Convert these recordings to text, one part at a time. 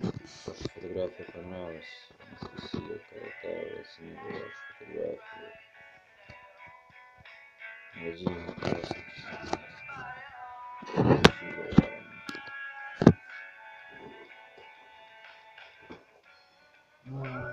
Фотография понравилась. Анастасия Каратаева оценила вашу фотографию. Владимир Красный. Спасибо вам.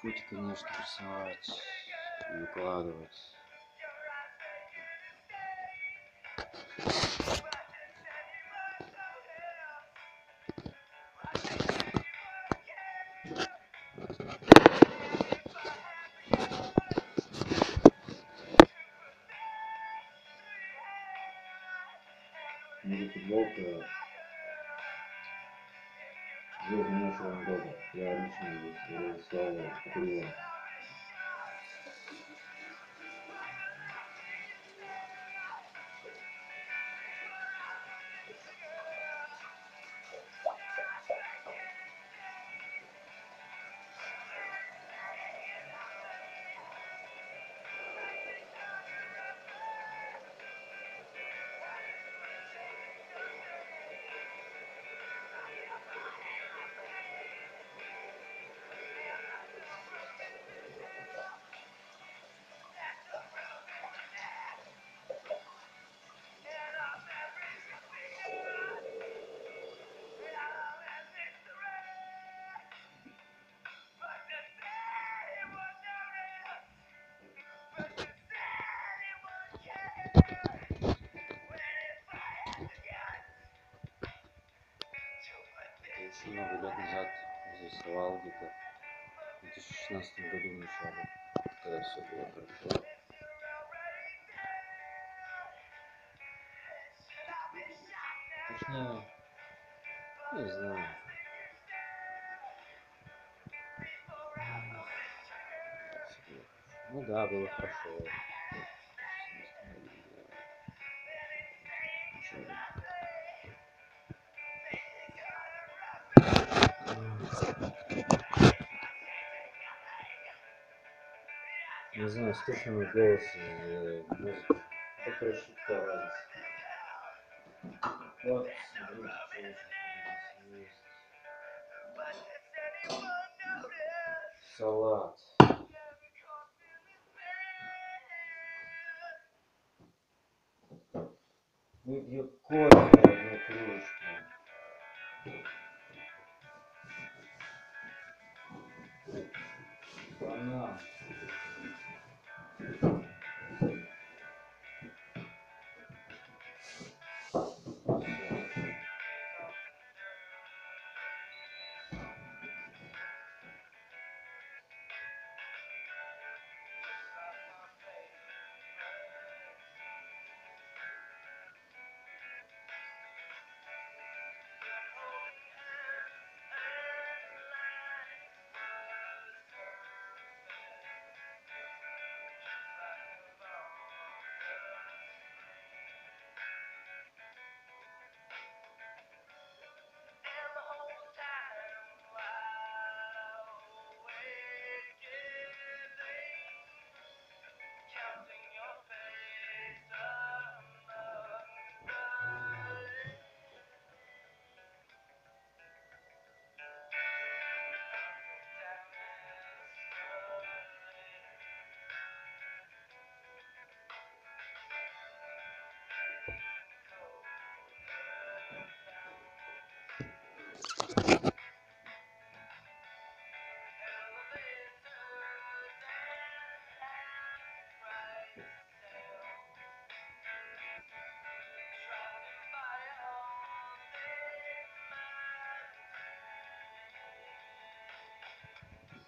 Фотик, конечно, рисовать и выкладывать. Я лично разослал купил. Я очень много лет назад рисовал где-то в 2016 году в начале, когда все было хорошо. Точнее, не знаю. Ну да, было хорошо. Не знаю, слышно мой голос и музыка. Да, короче, какая разница. Вот. Салат. Выпью кофе одну кружку.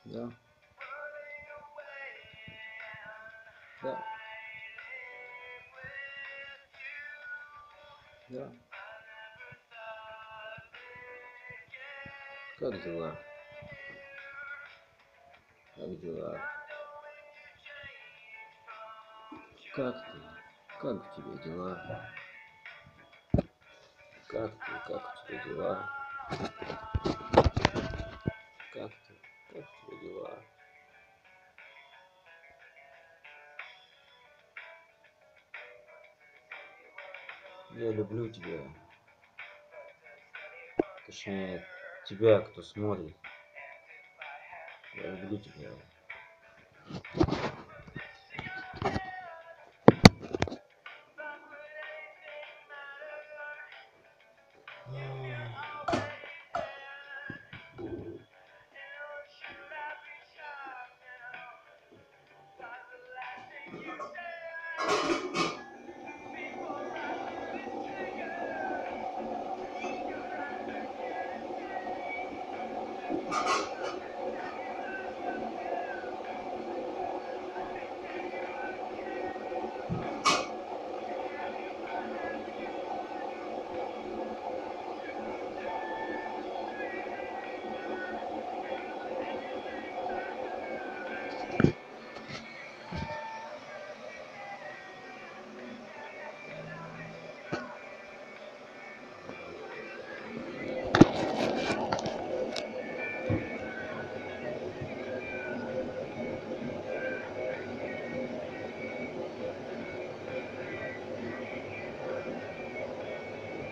Да. Да. Да. Как дела? Как дела? Как ты? Как у тебя дела? Как ты? Как у тебя дела? Я люблю тебя. Точнее, тебя, кто смотрит. Я люблю тебя.